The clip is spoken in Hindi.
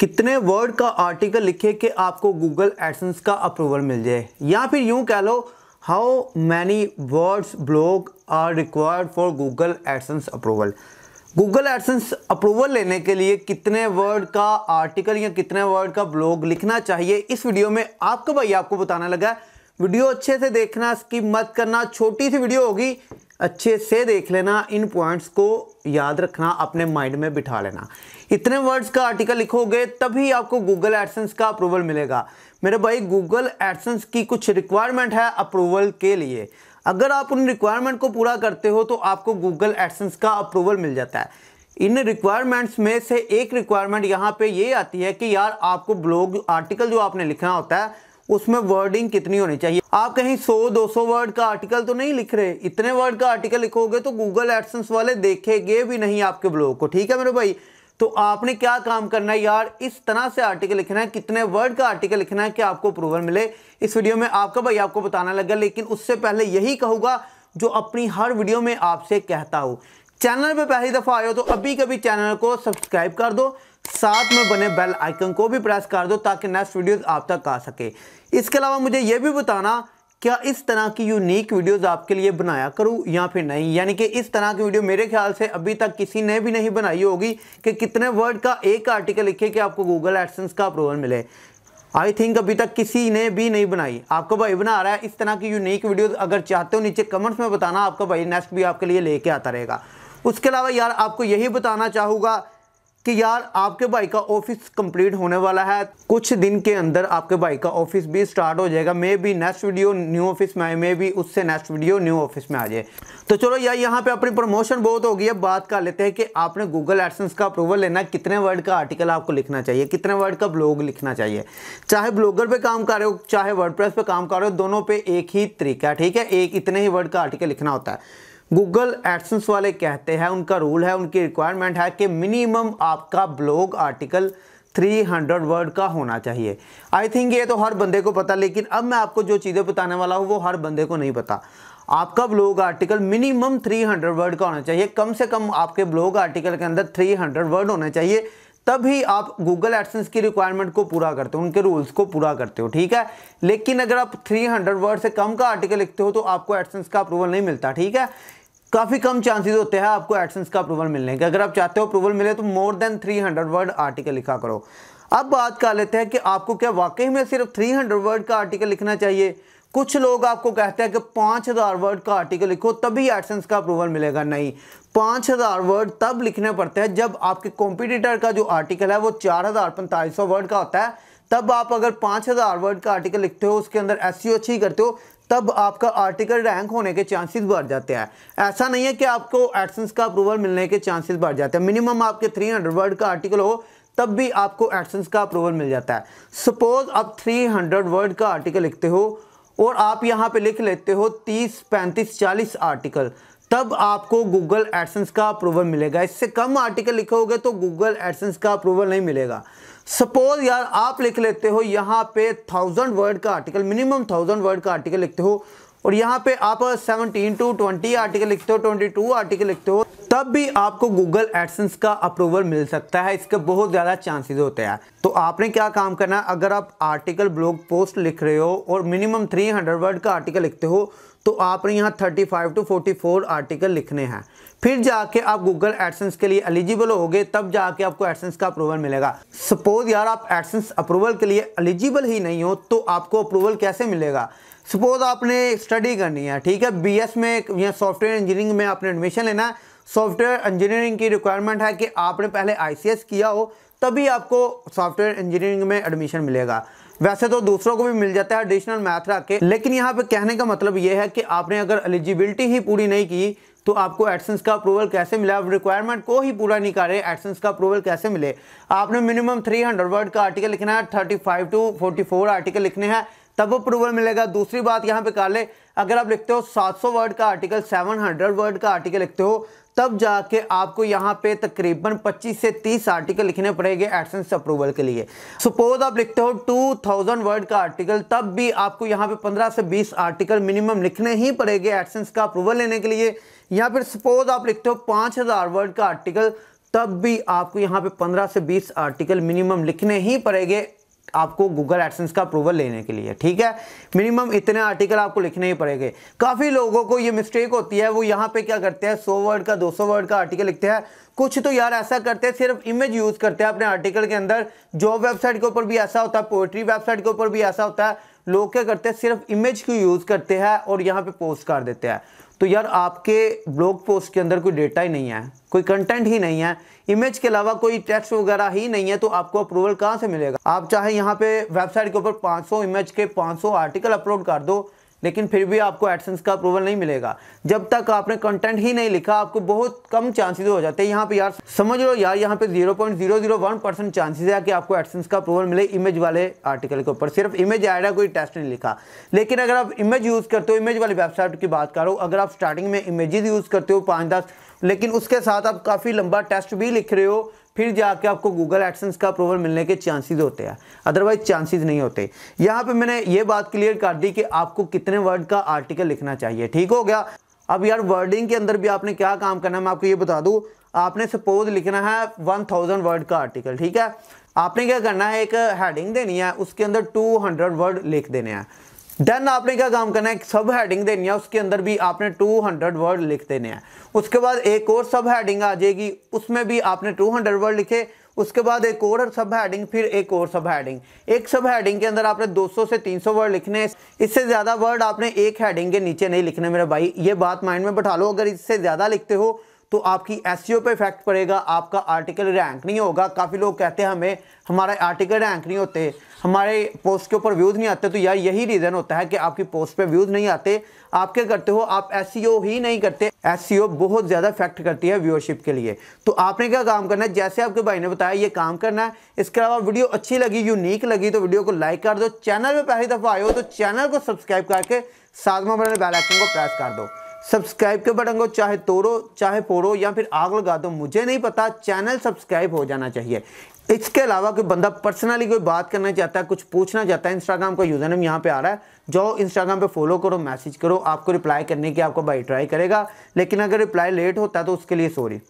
कितने वर्ड का आर्टिकल लिखे कि आपको गूगल एडसेंस का अप्रूवल मिल जाए? या फिर यूँ कह लो how many words blog are required for Google AdSense approval Google AdSense approval लेने के लिए कितने वर्ड का आर्टिकल या कितने वर्ड का ब्लॉग लिखना चाहिए? इस वीडियो में आपका भाई आपको बताने लगा वीडियो अच्छे से देखना, स्किप मत करना, छोटी सी वीडियो होगी, अच्छे से देख लेना, इन पॉइंट्स को याद रखना, अपने माइंड में बिठा लेना। इतने वर्ड्स का आर्टिकल लिखोगे, तभी आपको गूगल एडसेंस का अप्रूवल मिलेगा। मेरे भाई गूगल एडसेंस की कुछ रिक्वायरमेंट है अप्रूवल के लिए। अगर आप उन रिक्वायरमेंट को पूरा करते हो तो आपको गूगल एडसेंस का अप्रूवल मिल जाता है। इन रिक्वायरमेंट्स में से एक रिक्वायरमेंट यहाँ पे ये आती है कि यार, आपको ब्लॉग आर्टिकल जो आपने लिखना होता है उसमें वर्डिंग कितनी होनी चाहिए? आप कहीं 100-200 वर्ड का आर्टिकल तो नहीं लिख रहे? इतने वर्ड का आर्टिकल लिखोगे तो गूगल एडसेंस वाले देखेंगे भी नहीं आपके ब्लॉग को। ठीक है मेरे भाई? तो आपने क्या काम करना है यार? इस तरह से आर्टिकल लिखना है। कितने वर्ड का आर्टिकल लिखना है कि आपको अप्रूवल मिले? इस वीडियो में आपका भाई आपको बताना लगा, लेकिन उससे पहले यही कहूँगा जो अपनी हर वीडियो में आपसे कहता हूँ। चैनल पे पहली दफ़ा आए हो तो अभी कभी चैनल को सब्सक्राइब कर दो। साथ में बने बेल आइकन को भी प्रेस कर दो ताकि नेक्स्ट वीडियो आप तक आ सके। इसके अलावा मुझे यह भी बताना, क्या इस तरह की यूनिक वीडियोस आपके लिए बनाया करूँ या फिर नहीं? यानी कि इस तरह की वीडियो मेरे ख्याल से अभी तक किसी ने भी नहीं बनाई होगी कि कितने वर्ड का एक आर्टिकल लिखे कि आपको गूगल एडसेंस का अप्रूवल मिले। आई थिंक अभी तक किसी ने भी नहीं बनाई। आपका भाई बना रहा है इस तरह की यूनिक वीडियो अगर चाहते हो नीचे कमेंट्स में बताना, आपका भाई नेक्स्ट भी आपके लिए लेके आता रहेगा। उसके अलावा यार, आपको यही बताना चाहूँगा कि यार आपके भाई का ऑफ़िस कंप्लीट होने वाला है। कुछ दिन के अंदर आपके भाई का ऑफ़िस भी स्टार्ट हो जाएगा। मे भी नेक्स्ट वीडियो न्यू ऑफ़िस में आए। मे भी उससे नेक्स्ट वीडियो न्यू ऑफ़िस में आ जाए। तो चलो यार, यहाँ पे अपनी प्रमोशन बहुत हो गई है। बात कर लेते हैं कि आपने गूगल एडसेंस का अप्रूवल लेना कितने वर्ड का आर्टिकल आपको लिखना चाहिए? कितने वर्ड का ब्लॉग लिखना चाहिए? चाहे ब्लॉगर पे काम कर रहे हो, चाहे वर्ड पे काम कर रहे हो, दोनों पे एक ही तरीका ठीक है? एक इतने ही वर्ड का आर्टिकल लिखना होता है। गूगल एडसेंस वाले कहते हैं, उनका रूल है, उनकी रिक्वायरमेंट है कि मिनिमम आपका ब्लॉग आर्टिकल 300 वर्ड का होना चाहिए। आई थिंक ये तो हर बंदे को पता, लेकिन अब मैं आपको जो चीज़ें बताने वाला हूँ, वो हर बंदे को नहीं पता। आपका ब्लॉग आर्टिकल मिनिमम 300 वर्ड का होना चाहिए। कम से कम आपके ब्लॉग आर्टिकल के अंदर 300 वर्ड होने चाहिए। तभी आप गूगल एडसेंस की रिक्वायरमेंट को पूरा करते हो, उनके रूल्स को पूरा करते हो, ठीक है? लेकिन अगर आप 300 वर्ड से कम का आर्टिकल लिखते हो तो आपको एडसेंस का अप्रूवल नहीं मिलता, ठीक है? काफ़ी कम चांसेस होते हैं आपको एडसेंस का अप्रूवल मिलने के। अगर आप चाहते हो अप्रूवल मिले तो मोर देन 300 वर्ड आर्टिकल लिखा करो। अब बात कर लेते हैं कि आपको क्या वाकई में सिर्फ़ 300 वर्ड का आर्टिकल लिखना चाहिए? कुछ लोग आपको कहते हैं कि 5000 वर्ड का आर्टिकल लिखो, तभी एडसेंस का अप्रूवल मिलेगा। नहीं 5000 वर्ड तब लिखने पड़ते हैं जब आपके कॉम्पिटिटर का जो आर्टिकल है, वो चार हज़ार पैंतालीस सौ वर्ड का होता है। तब आप अगर 5000 वर्ड का आर्टिकल लिखते हो, उसके अंदर एस अच्छी करते हो, तब आपका आर्टिकल रैंक होने के चांसेस बढ़ जाते हैं। ऐसा नहीं है कि आपको एडसेंस का अप्रूवल मिलने के चांसेस बढ़ जाते हैं। मिनिमम आपके 300 वर्ड का आर्टिकल हो, तब भी आपको एडसेंस का अप्रूवल मिल जाता है। सपोज़ आप 300 वर्ड का आर्टिकल लिखते हो और आप यहाँ पे लिख लेते हो 30 35 40 आर्टिकल। तब आपको गूगल एडसेंस का अप्रूवल मिलेगा। इससे कम आर्टिकल लिखोगे तो गूगल एडसेंस का अप्रूवल नहीं मिलेगा। सपोज़ यार आप लिख लेते हो यहाँ पे थाउज़ेंड वर्ड का आर्टिकल मिनिमम थाउज़ेंड वर्ड का आर्टिकल लिखते हो, और यहाँ पे आप 17 टू 20 आर्टिकल लिखते हो 22 आर्टिकल लिखते हो। तब भी आपको गूगल एडसेंस का अप्रूवल मिल सकता है। इसके बहुत ज़्यादा चांसेस होते हैं। तो आपने क्या काम करना है? अगर आप आर्टिकल ब्लॉग पोस्ट लिख रहे हो और मिनिमम 300 वर्ड का आर्टिकल लिखते हो तो आपने यहाँ 35 टू 44 आर्टिकल लिखने हैं। फिर जाके आप गूगल एडसेंस के लिए एलिजिबल होगे, तब जाके आपको एडसेंस का अप्रूवल मिलेगा। सपोज़ यार आप एडसेंस अप्रूवल के लिए एलिजिबल ही नहीं हो तो आपको अप्रूवल कैसे मिलेगा? सपोज़ आपने स्टडी करनी है, ठीक है? बीएस में या सॉफ्टवेयर इंजीनियरिंग में आपने एडमिशन लेना है सॉफ्टवेयर इंजीनियरिंग की रिक्वायरमेंट है कि आपने पहले आईसीएस किया हो, तभी आपको सॉफ्टवेयर इंजीनियरिंग में एडमिशन मिलेगा। वैसे तो दूसरों को भी मिल जाता है एडिशनल मैथ रख के, लेकिन यहाँ पे कहने का मतलब ये है कि आपने अगर एलिजिबिलिटी ही पूरी नहीं की तो आपको एडसेंस का अप्रूवल कैसे मिला? आप रिक्वायरमेंट को ही पूरा नहीं कर रहे एडसेंस का अप्रूवल कैसे मिले? आपने मिनिमम 300 वर्ड का आर्टिकल लिखना है 35 टू 44 आर्टिकल लिखने हैं, तब अप्रूवल मिलेगा। दूसरी बात यहाँ पे कर ले, अगर आप लिखते हो 700 वर्ड का आर्टिकल 700 वर्ड का आर्टिकल लिखते हो तब जाके आपको यहाँ पे तकरीबन 25 से 30 आर्टिकल लिखने पड़ेंगे एडसेंस अप्रूवल के लिए। सपोज़ आप लिखते हो 2000 वर्ड का आर्टिकल तब भी आपको यहाँ पे 15 से 20 आर्टिकल मिनिमम लिखने ही पड़ेंगे एडसेंस का अप्रूवल लेने के लिए। या फिर सपोज़ आप लिखते हो 5000 वर्ड का आर्टिकल तब भी आपको यहाँ पे 15 से 20 आर्टिकल मिनिमम लिखने ही पड़ेंगे आपको गूगल एडसेंस का अप्रूवल लेने के लिए, ठीक है? मिनिमम इतने आर्टिकल आपको लिखने ही पड़ेंगे। काफ़ी लोगों को ये मिस्टेक होती है, वो यहाँ पे क्या करते हैं 100 वर्ड का 200 वर्ड का आर्टिकल लिखते हैं। कुछ तो यार ऐसा करते हैं, सिर्फ़ इमेज यूज़ करते हैं अपने आर्टिकल के अंदर। जॉब वेबसाइट के ऊपर भी ऐसा होता है पोइट्री वेबसाइट के ऊपर भी ऐसा होता है। लोग क्या करते हैं, सिर्फ़ इमेज को यूज़ करते हैं और यहाँ पे पोस्ट कर देते हैं? तो यार आपके ब्लॉग पोस्ट के अंदर कोई डेटा ही नहीं है, कोई कंटेंट ही नहीं है इमेज के अलावा कोई टेक्स्ट वगैरह ही नहीं है तो आपको अप्रूवल कहाँ से मिलेगा? आप चाहे यहाँ पे वेबसाइट के ऊपर 500 इमेज के 500 आर्टिकल अपलोड कर दो लेकिन फिर भी आपको एडसेंस का अप्रूवल नहीं मिलेगा। जब तक आपने कंटेंट ही नहीं लिखा, आपको बहुत कम चांसेस हो जाते हैं। यहाँ पे यार, समझ लो यार, यहाँ पे zero point zero zero one percent chances है कि आपको एडसेंस का अप्रूवल मिले इमेज वाले आर्टिकल के ऊपर। सिर्फ़ इमेज ऐड है, कोई टेस्ट नहीं लिखा। लेकिन अगर आप इमेज यूज़ करते हो इमेज वाली वेबसाइट की बात करो, अगर आप स्टार्टिंग में इमेजेस यूज़ करते हो, पाँच दस, लेकिन उसके साथ आप काफ़ी लंबा टेस्ट भी लिख रहे हो फिर जाके आपको गूगल एडसेंस का अप्रूवल मिलने के चांसेस होते हैं। अदरवाइज़ चांसेस नहीं होते। यहाँ पे मैंने ये बात क्लियर कर दी कि आपको कितने वर्ड का आर्टिकल लिखना चाहिए। ठीक हो गया? अब यार वर्डिंग के अंदर भी आपने क्या काम करना है, मैं आपको ये बता दूँ। आपने सपोज़ लिखना है वन थाउज़ेंड वर्ड का आर्टिकल ठीक है? आपने क्या करना है, एक हेडिंग देनी है, उसके अंदर टू हंड्रेड वर्ड लिख देने हैं। देन आपने क्या काम करना है? सब हेडिंग देनी है, उसके अंदर भी आपने 200 वर्ड लिख देने हैं। उसके बाद एक और सब हेडिंग आ जाएगी, उसमें भी आपने 200 वर्ड लिखे। उसके बाद एक और सब हेडिंग फिर एक और सब हेडिंग एक सब हेडिंग के अंदर आपने 200 से 300 वर्ड लिखने इससे ज़्यादा वर्ड आपने एक हेडिंग के नीचे नहीं लिखने, मेरे भाई। ये बात माइंड में बैठा लो, अगर इससे ज़्यादा लिखते हो तो आपकी एस e पे इफ़ेक्ट पड़ेगा, आपका आर्टिकल रैंक नहीं होगा। काफ़ी लोग कहते हैं हमें, हमारे आर्टिकल रैंक नहीं होते, हमारे पोस्ट के ऊपर व्यूज़ नहीं आते तो यार यही रीज़न होता है कि आपकी पोस्ट पे व्यूज़ नहीं आते। आप क्या करते हो, आप एस e ही नहीं करते। एस e बहुत ज़्यादा इफ़ेक्ट करती है व्यूअरशिप के लिए। तो आपने क्या काम करना है, जैसे आपके भाई ने बताया, ये काम करना है। इसके अलावा वीडियो अच्छी लगी यूनिक लगी तो वीडियो को लाइक कर दो। चैनल पर पहली दफ़ा आए हो तो चैनल को सब्सक्राइब करके साथ में बेल आइकन को प्रेस कर दो। सब्सक्राइब के बटन को चाहे तोड़ो, चाहे फोड़ो या फिर आग लगा दो, मुझे नहीं पता, चैनल सब्सक्राइब हो जाना चाहिए। इसके अलावा कोई बंदा पर्सनली कोई बात करना चाहता है, कुछ पूछना चाहता है इंस्टाग्राम का यूज़र नेम यहाँ पे आ रहा है। जो इंस्टाग्राम पे फॉलो करो मैसेज करो, आपको रिप्लाई करने की आपको भाई ट्राई करेगा। लेकिन अगर रिप्लाई लेट होता है तो उसके लिए सॉरी